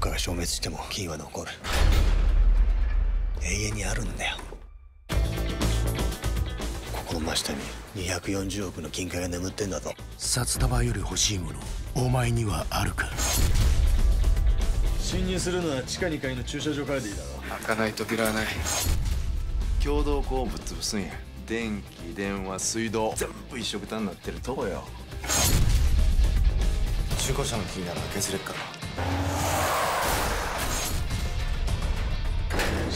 国家が消滅しても金は残る。永遠にあるんだよ。ここの真下に240億の金塊が眠ってんだぞ。札束より欲しいものお前にはあるか。侵入するのは地下2階の駐車場からでいいだろ。開かない扉はない。共同鉱物潰すんや。電気電話水道。全部一緒くたになってるとこよ。中古車のキーなら削れっから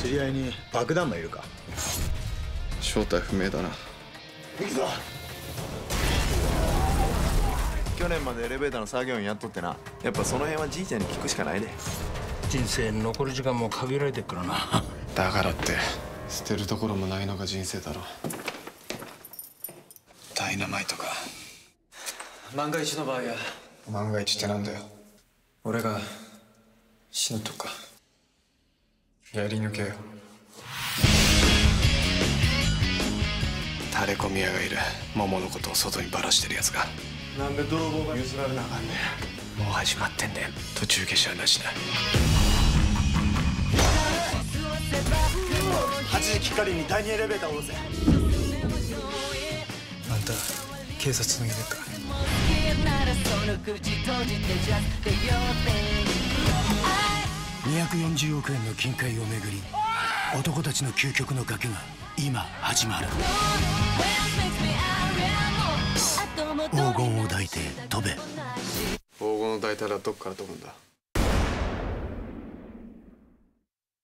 知り合いに爆弾魔いるか？正体不明だな。行くぞ！去年までエレベーターの作業員やっとってな。やっぱその辺はじいちゃんに聞くしかないで人生残る時間も限られてっからな。だからって捨てるところもないのが人生だろ。ダイナマイトか。万が一の場合は。万が一ってなんだよ。俺が死ぬとかやり抜けよ。タレコミ屋がいる。桃のことを外にばらしてるやつが。なんで泥棒が譲られなあかんねもう始まってんだよ。途中下車はなしだ。8時きっかりに第2エレベーターを下ろせあんた警察の入れた240億円の金塊をめぐり男たちの究極の賭けが今始まる。黄金を抱いて飛べ。黄金の抱いたらどっから飛ぶんだ？